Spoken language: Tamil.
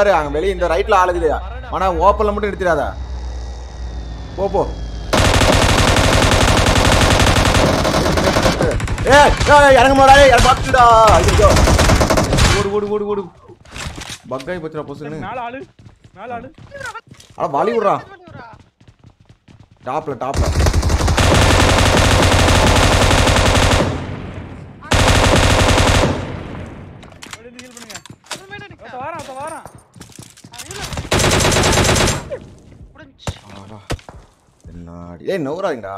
அங்க வெளிய இந்த ரைட்ல ஆள் இருக்குது ஆனா ஓப்பன்ல மட்டும் நிறுத்திடாத. போ போ. ஏய் ஏய், இறங்க மாடா ஏய் இறங்க பாத்துடா ஐயோ. ஓடு ஓடு ஓடு ஓடு. பக்காய் போச்சுடா பொசுன்னு நாலு ஆளு நாலு ஆளு. அட வலி விடுறா. டாப்ல டாப்ல ஆடா என்னடி டேய் நவுறாதீங்கடா.